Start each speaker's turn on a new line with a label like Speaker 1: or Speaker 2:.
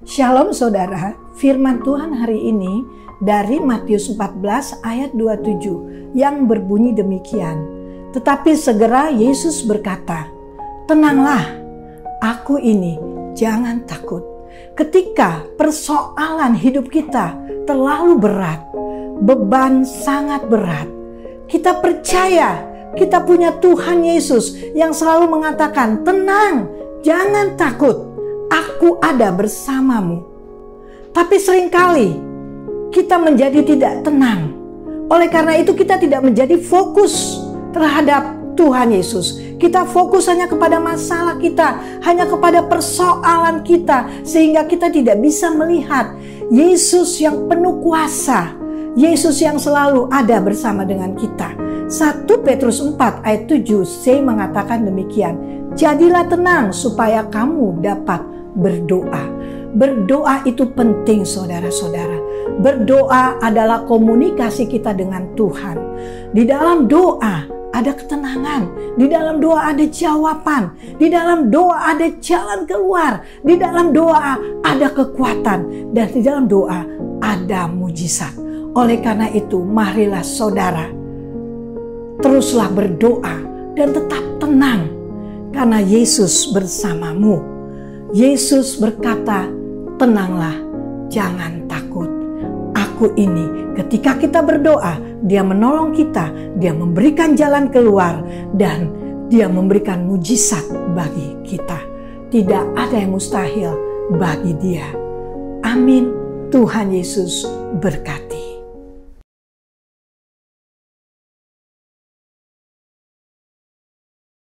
Speaker 1: Shalom saudara, firman Tuhan hari ini dari Matius 14 ayat 27 yang berbunyi demikian. Tetapi segera Yesus berkata, Tenanglah, aku ini, jangan takut. Ketika persoalan hidup kita terlalu berat, beban sangat berat, kita percaya kita punya Tuhan Yesus yang selalu mengatakan, "Tenang, jangan takut, aku ada bersamamu." Tapi sering kali kita menjadi tidak tenang. Oleh karena itu kita tidak menjadi fokus terhadap Tuhan Yesus. Kita fokus hanya kepada masalah kita, hanya kepada persoalan kita, sehingga kita tidak bisa melihat Yesus yang penuh kuasa, Yesus yang selalu ada bersama dengan kita. 1 Petrus 4 ayat 7c mengatakan demikian. Jadilah tenang supaya kamu dapat berdoa. Berdoa itu penting saudara-saudara. Berdoa adalah komunikasi kita dengan Tuhan. Di dalam doa ada ketenangan, di dalam doa ada jawaban, di dalam doa ada jalan keluar, di dalam doa ada kekuatan, dan di dalam doa ada mujizat. Oleh karena itu, marilah saudara teruslah berdoa dan tetap tenang, karena Yesus bersamamu. Yesus berkata, tenanglah, jangan takut. Aku ini, ketika kita berdoa, Dia menolong kita, Dia memberikan jalan keluar, dan Dia memberikan mujizat bagi kita. Tidak ada yang mustahil bagi Dia. Amin. Tuhan Yesus berkata.